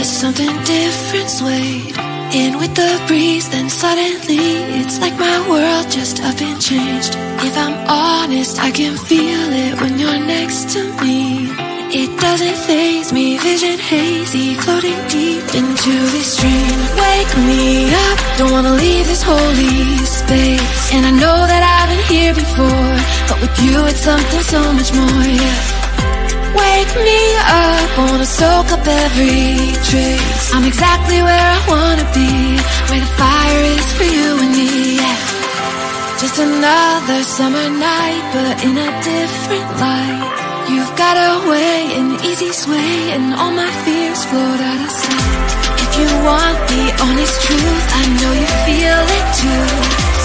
but something different swayed in with the breeze. Then suddenly, it's like my world just up and changed. If I'm honest, I can feel it when you're next to me. It doesn't faze me, vision hazy, floating deep into this dream. Wake me up, don't wanna leave this holy space. And I know that I've been here before, but with you it's something so much more, yeah. Wake me up, wanna soak up every trace. I'm exactly where I wanna be, where the fire is for you and me, yeah. Just another summer night, but in a different light. You've got a way, an easy sway, and all my fears float out of sight. If you want the honest truth, I know you feel it too.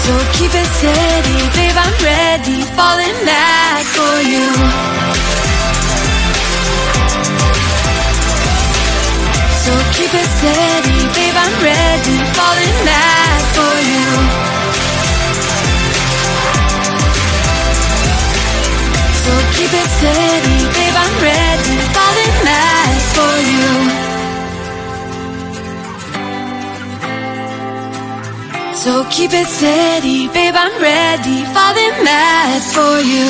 So keep it steady, babe, I'm ready, falling back for you. So keep it steady, babe, I'm ready, falling mad for you. So keep it steady, babe, I'm ready, falling mad for you. So keep it steady, babe, I'm ready, falling mad for you.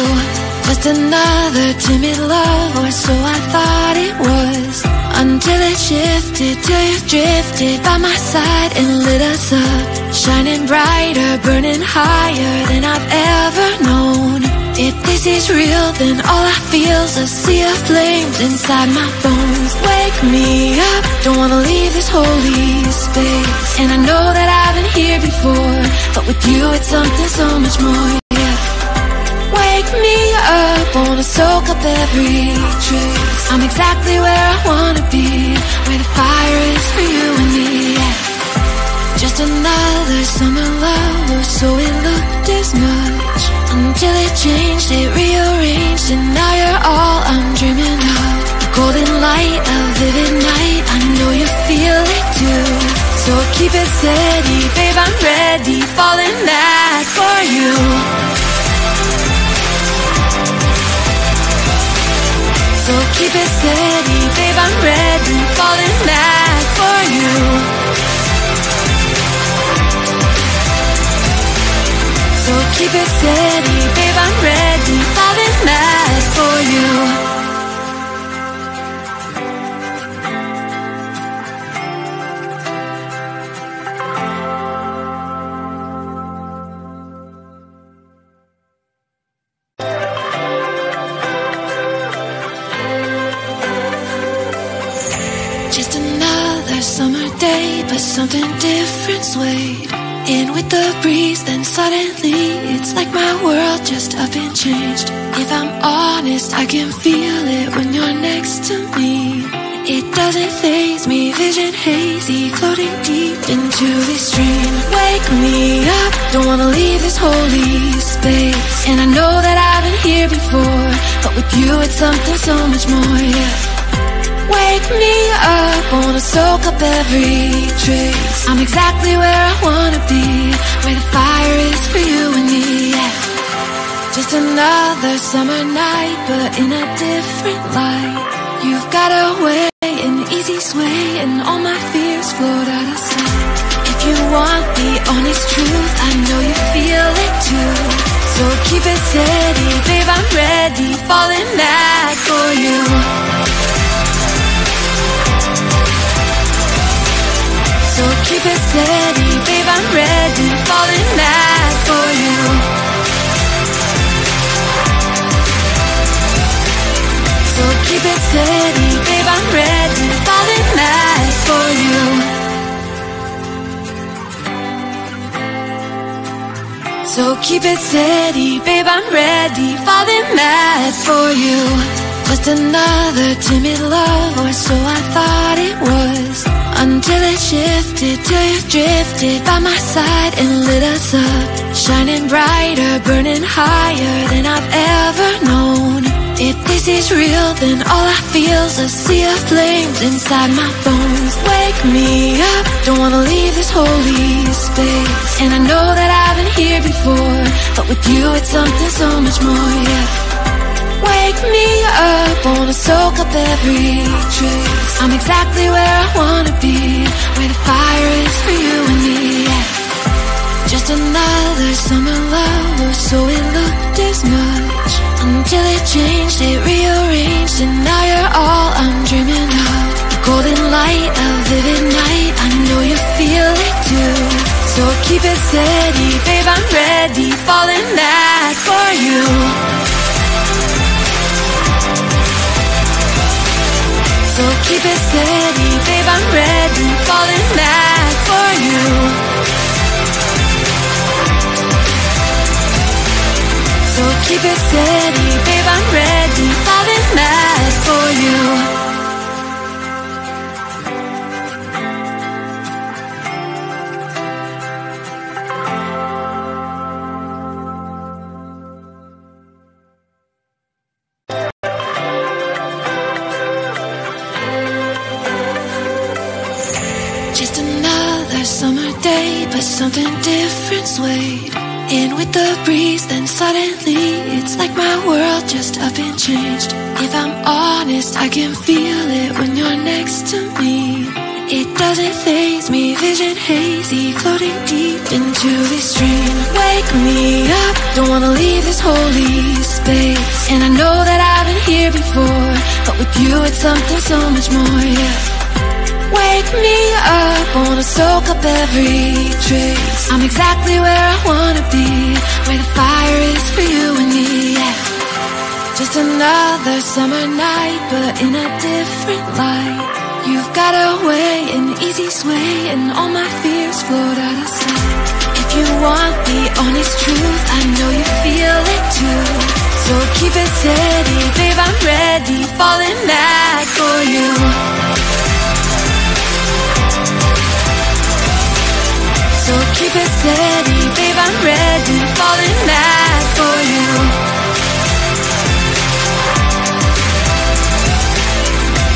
Just another timid love, or so I thought it was. Until it shifted, till you drifted by my side and lit us up. Shining brighter, burning higher than I've ever known. If this is real, then all I feel's a sea of flames inside my bones. Wake me up, don't wanna leave this holy space. And I know that I've been here before, but with you it's something so much more. Wake me up, wanna soak up every trace. I'm exactly where I wanna be, where the fire is for you and me. Just another summer love, oh, so it looked as much. Until it changed, it rearranged, and now you're all I'm dreaming of. The golden light, a vivid night, I know you feel it too. So keep it steady, babe, I'm ready, falling mad for you. Keep it steady, babe, I'm ready, falling mad for you. So keep it steady, babe, I'm ready, falling mad for you. Day, but something different swayed in with the breeze. Then suddenly, it's like my world just up and changed. If I'm honest, I can feel it when you're next to me. It doesn't faze me, vision hazy, floating deep into this dream. Wake me up, don't wanna leave this holy space. And I know that I've been here before, but with you it's something so much more, yeah. Wake me up, wanna soak up every trace. I'm exactly where I wanna be, where the fire is for you and me. Yeah. Just another summer night, but in a different light. You've got a way, an easy sway, and all my fears float out of sight. If you want the honest truth, I know you feel it too. So keep it steady, babe, I'm ready, falling back for you. Babe, I'm ready, falling mad for you. So keep it steady, babe, I'm ready, falling mad for you. So keep it steady, babe, I'm ready, falling mad for you. Just another timid love, or so I thought it was. Until it shifted, till you drifted by my side and lit us up. Shining brighter, burning higher than I've ever known. If this is real, then all I feel's a sea of flames inside my bones. Wake me up, don't wanna leave this holy space. And I know that I've been here before, but with you it's something so much more, yeah. Wake me up, wanna soak up every trace I'm exactly where I wanna be. Where the fire is for you and me. Just another summer love oh, so it looked as much. Until it changed, it rearranged And now you're all I'm dreaming of. The golden light, a vivid night I know you feel it too. So keep it steady, babe, I'm ready Falling mad for you So keep it steady, babe, I'm ready. Falling mad for you. So keep it steady, babe, I'm ready. Falling mad for you something different swayed in with the breeze. Then suddenly it's like my world just up and changed. If I'm honest, I can feel it when you're next to me. It doesn't faze me, vision hazy Floating deep into this dream. Wake me up, don't wanna leave this holy space. And I know that I've been here before But with you it's something so much more, yeah Wake me up, wanna soak up every trace. I'm exactly where I wanna be Where the fire is for you and me, yeah. Just another summer night, but in a different light. You've got a way, an easy sway And all my fears float out of sight. If you want the honest truth, I know you feel it too. So keep it steady, babe, I'm ready Falling mad for you keep it steady, babe, I'm ready Falling mad for you.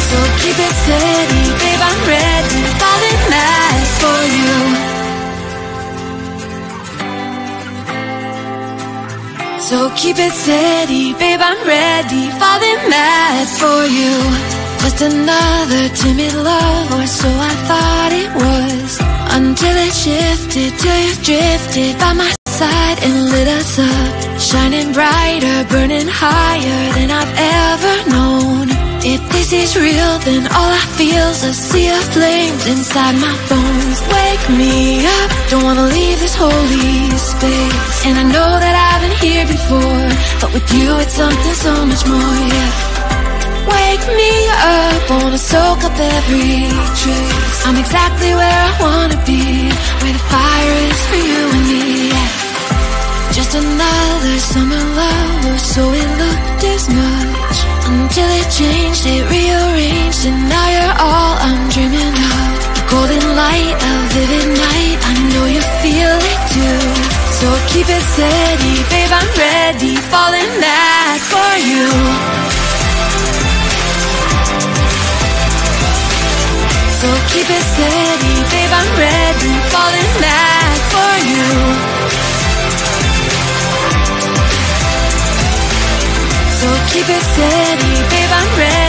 So keep it steady, babe, I'm ready Falling mad for you. So keep it steady, babe, I'm ready Falling mad for you Just another timid love, or so I thought it was. Until it shifted, till you drifted by my side and lit us up. Shining brighter, burning higher than I've ever known. If this is real, then all I feel's a sea of flames inside my bones. Wake me up, don't wanna leave this holy space. And I know that I've been here before But with you it's something so much more, yeah Wake me up, wanna soak up every trace I'm exactly where I wanna be. Where the fire is for you and me. Just another summer love oh, so it looked as much. Until it changed, it rearranged And now you're all I'm dreaming of. The golden light, a vivid night I know you feel it too. So keep it steady, babe, I'm ready. Falling mad for you keep it steady, babe, I'm ready. Falling mad for you. So keep it steady, babe, I'm ready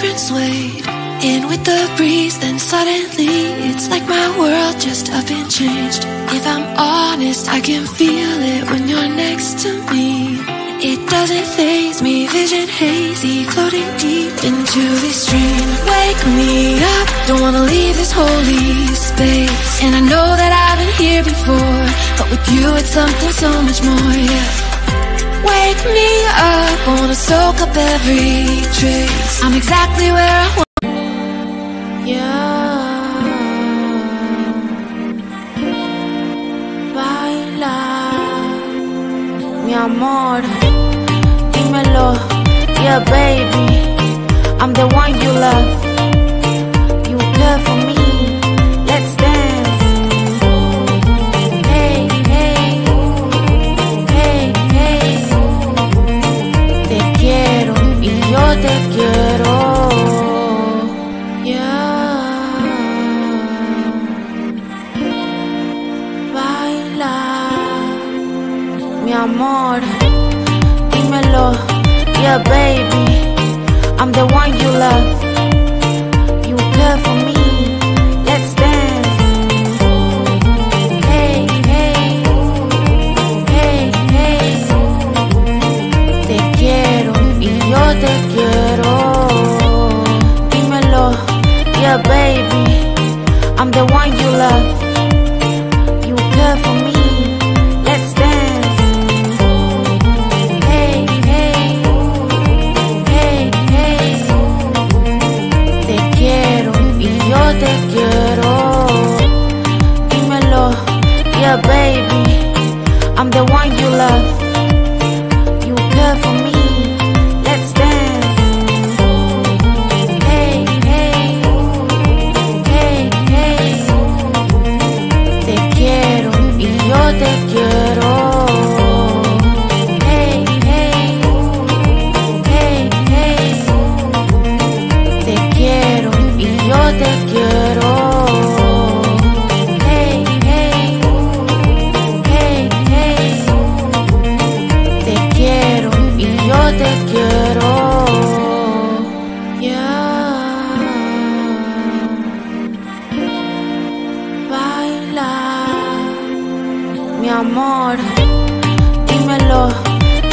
swayed in with the breeze Then suddenly it's like my world just up and changed. If I'm honest, I can feel it when you're next to me. It doesn't faze me, vision hazy Floating deep into this dream. Wake me up, don't wanna leave this holy space. And I know that I've been here before But with you it's something so much more, yeah me up, wanna soak up every trace I'm exactly where I want. Yeah. Baila Mi amor. Dímelo Yeah baby. I'm the one you love. You care for me amor, dímelo, yeah baby, I'm the one you love, you care for me, let's dance. Hey, hey, hey, hey, te quiero y yo te quiero, dímelo, yeah baby, I'm the one you love. Baby,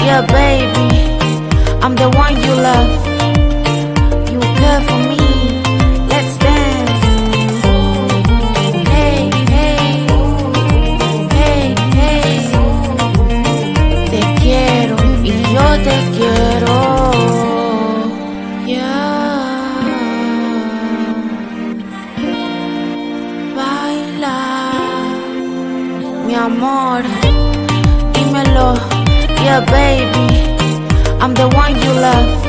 yeah, baby. I'm the one you love. You care for me. Yeah, baby. I'm the one you love.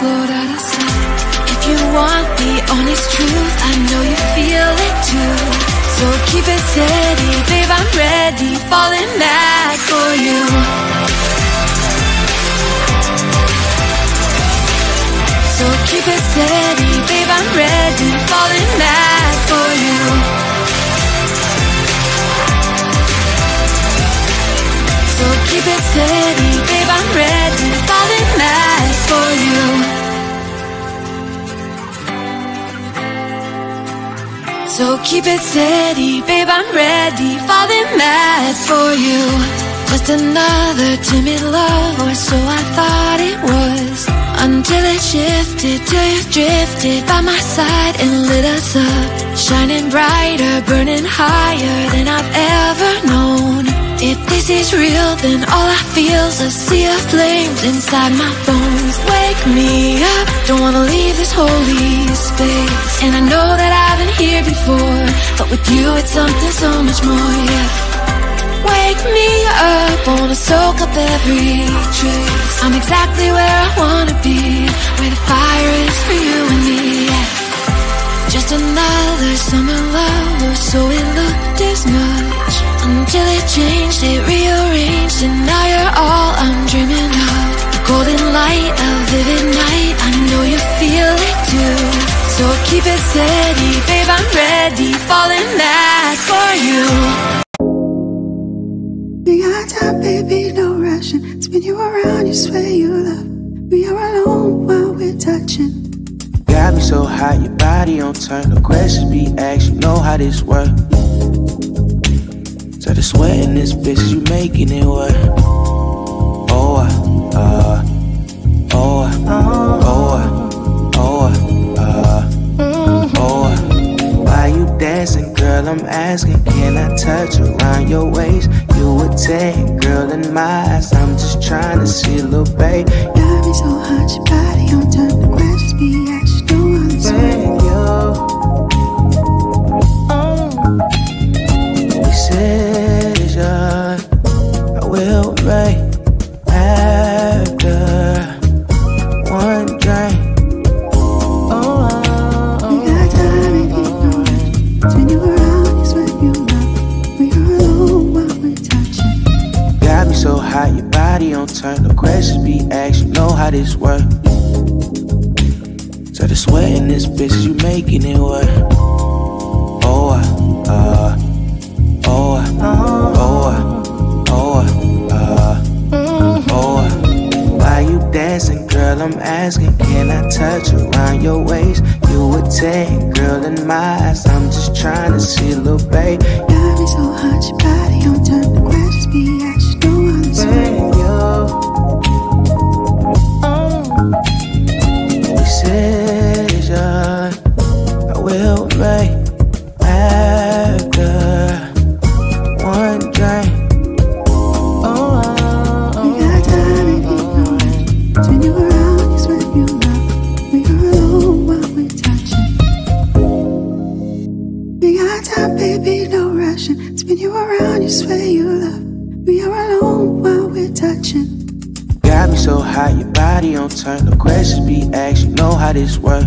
Float out of sight. If you want the honest truth, I know you feel it too. So keep it steady, babe, I'm ready, falling mad for you. So keep it steady, babe, I'm ready, falling mad for you. So keep it steady, babe, I'm ready, keep it steady, babe, I'm ready, falling mad for you. Just another timid love, or so I thought it was. Until it shifted, till you drifted by my side and lit us up. Shining brighter, burning higher than I've ever known. If this is real, then all I feel's a sea of flames inside my bones. Wake me up, don't wanna leave this holy space. And I know that I've been here before, but with you it's something so much more, yeah. Wake me up, wanna soak up every trace. I'm exactly where I wanna be, where the fire is for you and me, yeah. Just another summer love, or so it looked as much. Until it changed, it rearranged, and now you're all I'm dreaming of. The golden light, a vivid night, I know you feel it too. So keep it steady, babe, I'm ready, falling mad for you. We got time, baby, no rushing. Spin you around, you swear you love. We are alone while we're touching. Got me so hot, your body on turn. No questions be asked, you know how this work. The sweat in this bitch, you making it work. body on turn. No questions be asked, you know how this work. So the sweat in this bitch, you making it work. Oh, uh, oh, oh, oh, uh, oh, uh, oh. Uh, oh Why you dancing, girl? I'm asking, can I touch around your waist? You a ten, girl, in my eyes. I'm just trying to see, little babe. Got me so hot, your body on turn. The questions be asked. Body turn. No questions be asked, you know how this work.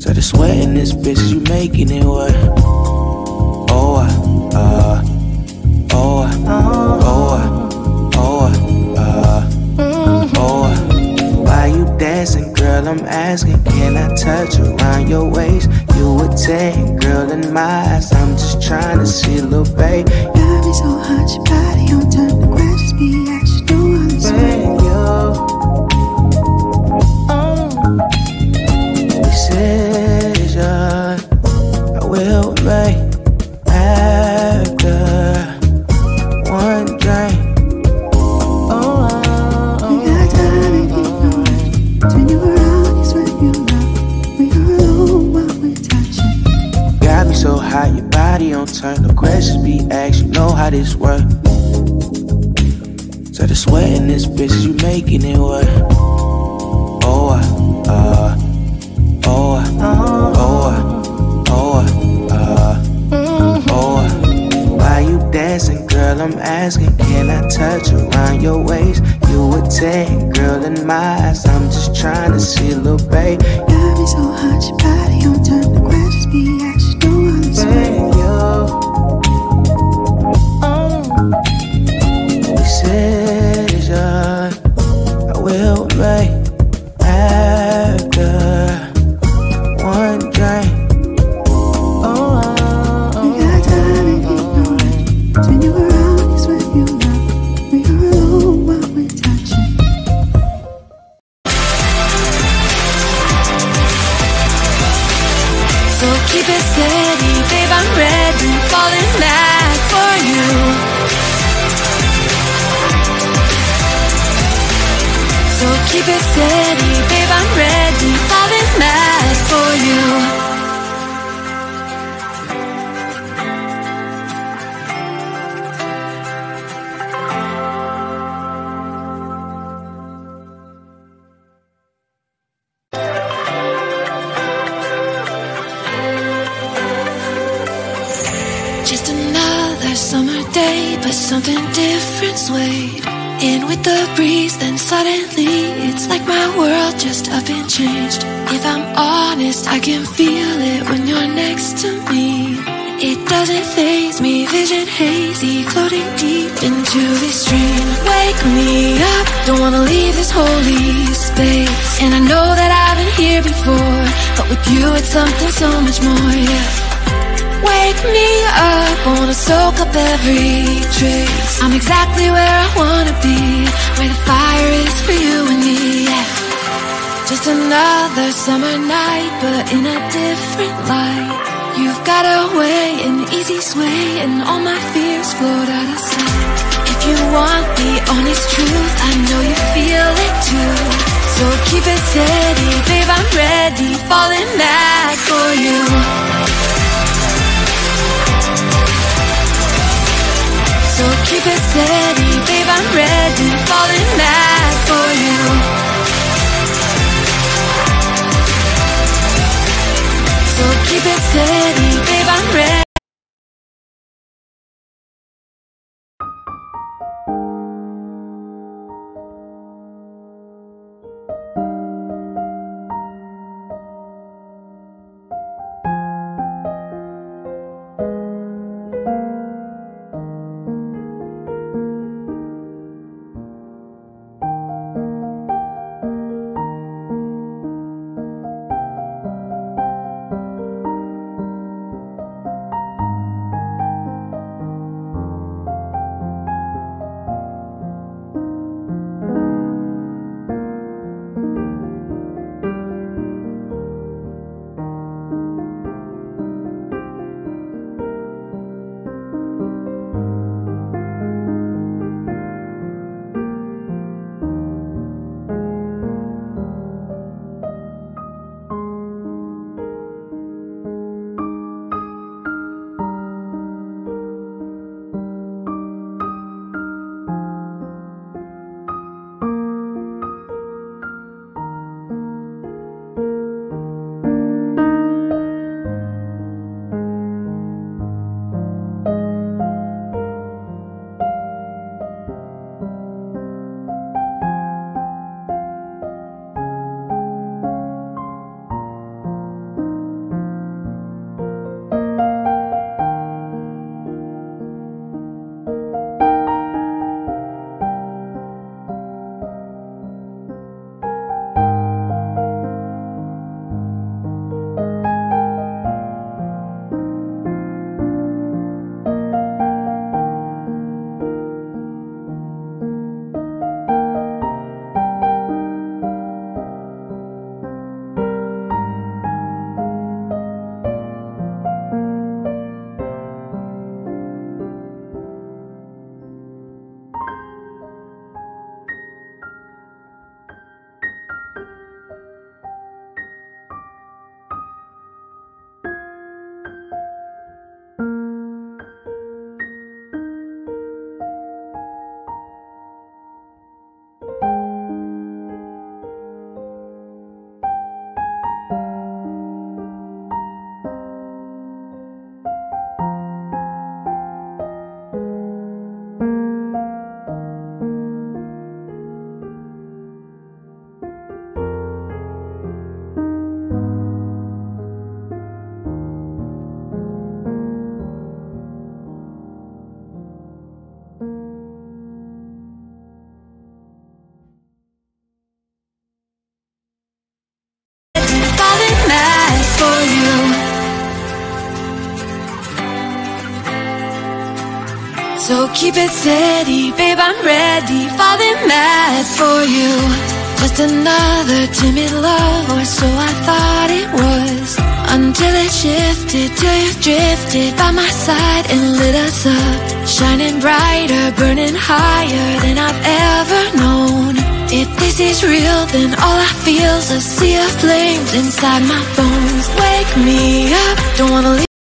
So the sweat in this bitch, you making it work. Oh, uh, uh, oh, uh, oh, uh, oh, oh. uh. Why you dancing, girl? I'm asking, can I touch around your waist? You a 10, girl, in my eyes. I'm just trying to see, little babe. Got me so hot, girl? I'm asking, can I touch around your waist? You a 10, girl, in my eyes. I'm just trying to see, little babe. Got me so hot, your body on turn. The questions be keep it steady, babe, I'm ready, falling back for you. Just another summer day, but something different swayed in with the breeze. Then suddenly, changed. If I'm honest, I can feel it when you're next to me. It doesn't faze me, vision hazy, floating deep into this dream. Wake me up, don't wanna leave this holy space. And I know that I've been here before, but with you it's something so much more, yeah. Wake me up, wanna soak up every trace. I'm exactly where I wanna be, where the fire is for you and me. Yeah. Just another summer night, but in a different light. You've got a way, an easy sway, and all my fears float out of sight. If you want the honest truth, I know you feel it too. So keep it steady, babe, I'm ready, falling back for you. So keep it steady, babe, I'm ready, falling back keep it steady, babe, I'm ready, falling mad for you. Just another timid love, or so I thought it was. Until it shifted, till you drifted by my side and lit us up. Shining brighter, burning higher than I've ever known. If this is real, then all I feel's a sea of flames inside my bones. Wake me up, don't wanna leave.